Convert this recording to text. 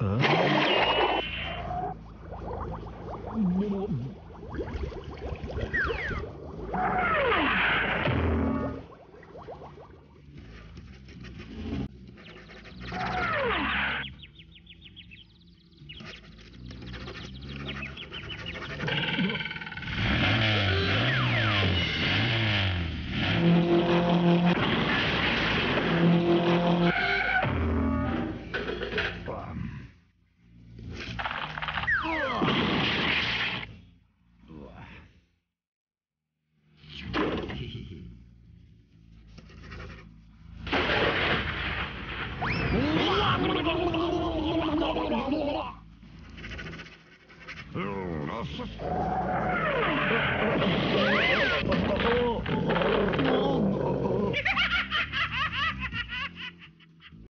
Hả? Oh, no.